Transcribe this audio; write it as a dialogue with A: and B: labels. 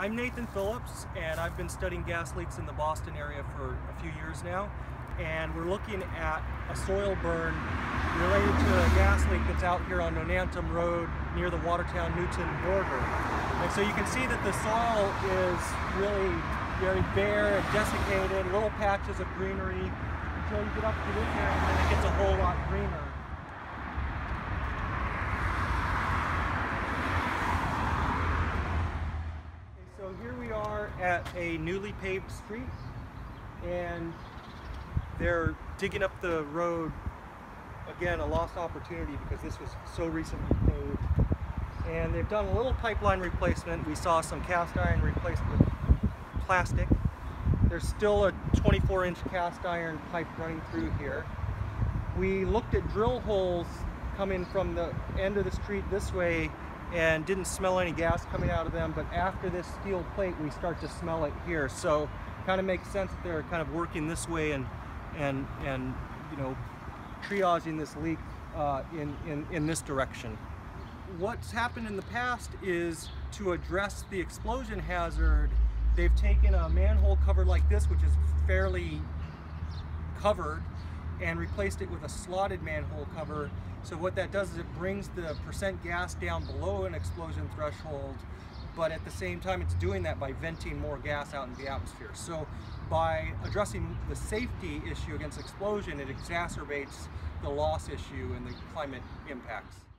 A: I'm Nathan Phillips and I've been studying gas leaks in the Boston area for a few years now and we're looking at a soil burn related to a gas leak that's out here on Nonantum Road near the Watertown-Newton border. And so you can see that the soil is really very bare and desiccated, little patches of greenery until you get up to this area and it gets a whole lot greener. So here we are at a newly paved street and they're digging up the road. Again a lost opportunity because this was so recently paved. And they've done a little pipeline replacement. We saw some cast iron replaced with plastic. There's still a 24 inch cast iron pipe running through here. We looked at drill holes coming from the end of the street this way and didn't smell any gas coming out of them but after this steel plate we start to smell it here. So kind of makes sense that they're kind of working this way and and and you know triaging this leak uh, in, in in this direction. What's happened in the past is to address the explosion hazard they've taken a manhole cover like this which is fairly covered and replaced it with a slotted manhole cover so what that does is it brings the percent gas down below an explosion threshold, but at the same time it's doing that by venting more gas out into the atmosphere. So by addressing the safety issue against explosion, it exacerbates the loss issue and the climate impacts.